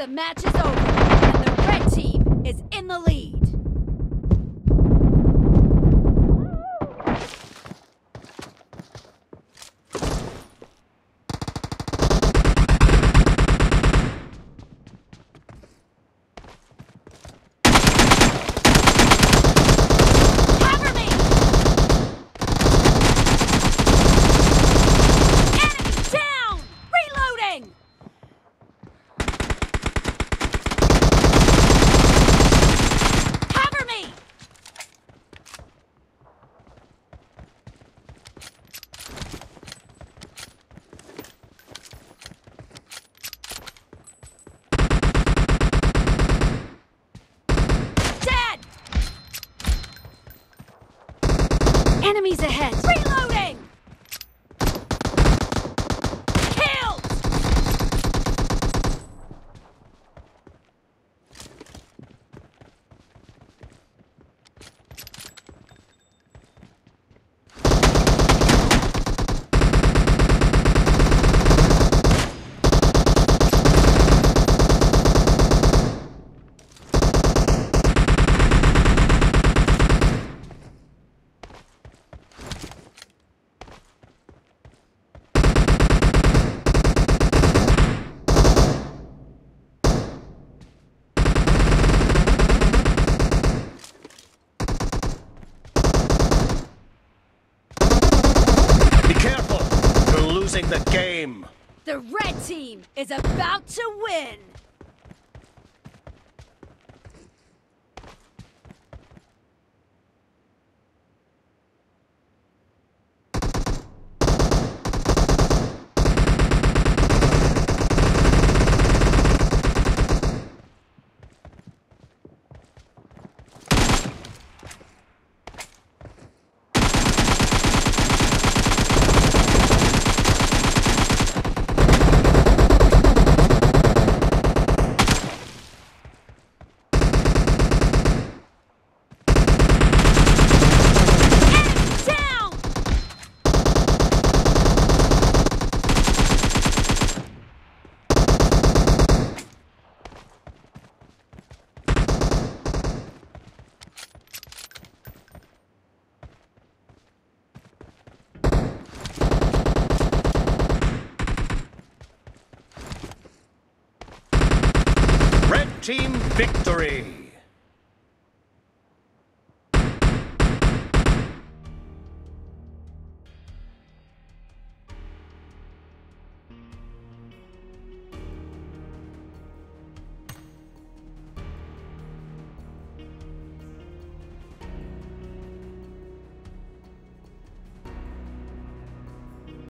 The match is over, Enemies ahead! The game! The red team is about to win! Team victory!